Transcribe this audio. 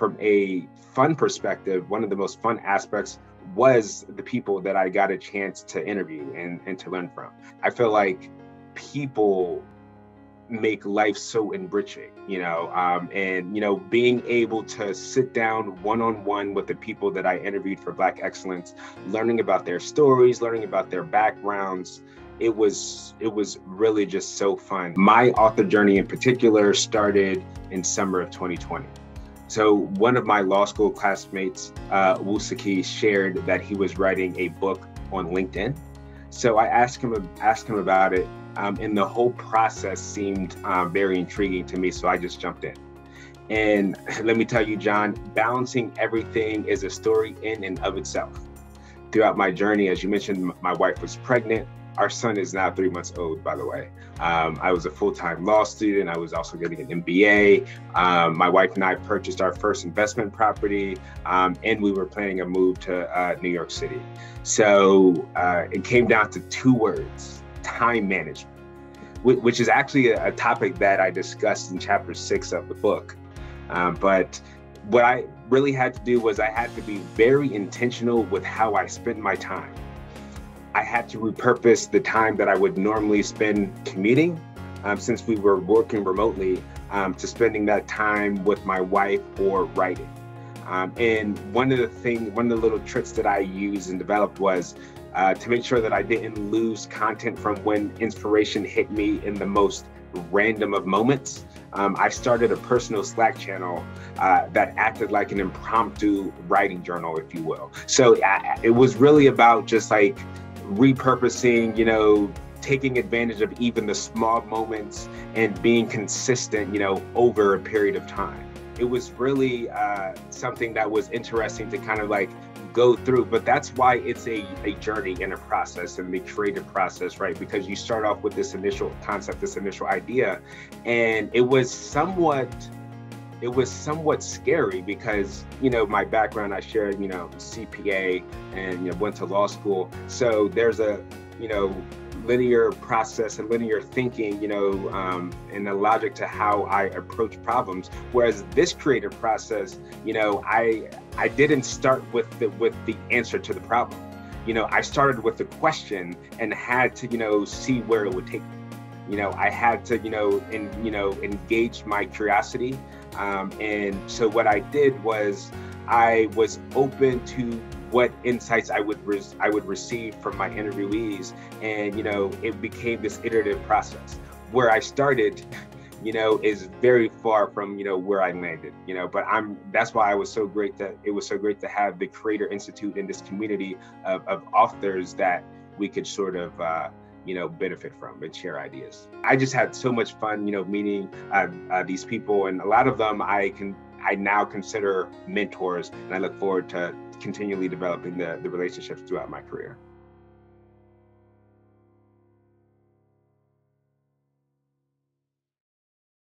from a fun perspective, one of the most fun aspects was the people that I got a chance to interview and, and to learn from. I feel like people make life so enriching, you know, um, and, you know, being able to sit down one on one with the people that I interviewed for Black Excellence, learning about their stories, learning about their backgrounds. It was it was really just so fun. My author journey in particular started in summer of 2020. So one of my law school classmates, uh, Wusaki, shared that he was writing a book on LinkedIn. So I asked him asked him about it, um, and the whole process seemed um, very intriguing to me. So I just jumped in. And let me tell you, John, balancing everything is a story in and of itself. Throughout my journey, as you mentioned, my wife was pregnant. Our son is now three months old, by the way. Um, I was a full time law student. I was also getting an MBA. Um, my wife and I purchased our first investment property, um, and we were planning a move to uh, New York City. So uh, it came down to two words time management, which is actually a, topic that I discussed in chapter six of the book. Um, but what I really had to do was I had to be very intentional with how I spent my time. I had to repurpose the time that I would normally spend commuting um, since we were working remotely um, to spending that time with my wife or writing. Um, and one of the things, one of the little tricks that I used and developed was uh, to make sure that I didn't lose content from when inspiration hit me in the most random of moments. Um, I started a personal Slack channel uh, that acted like an impromptu writing journal, if you will. So uh, it was really about just like repurposing, you know, taking advantage of even the small moments and being consistent, you know, over a period of time. It was really uh, something that was interesting to kind of like go through, but that's why it's a, a journey and a process and the creative process, right? Because you start off with this initial concept, this initial idea, and it was somewhat it was somewhat scary because you know my background i shared you know cpa and you know went to law school. So there's a you know linear process and linear thinking you know um, and the logic to how i approach problems. Whereas this creative process you know i i didn't start with the with the answer to the problem. You know i started with the question and had to you know see where it would take me you know i had to you know and you know engage my curiosity um, and so what I did was I was open to what insights I would I would receive from my interviewees, and you know it became this iterative process. Where I started, you know, is very far from you know where I landed. You know, but I'm that's why I was so great that it was so great to have the Creator Institute in this community of, of authors that we could sort of. Uh, you know benefit from and share ideas. I just had so much fun you know meeting uh, uh, these people and a lot of them i can i now consider mentors and i look forward to continually developing the, the relationships throughout my career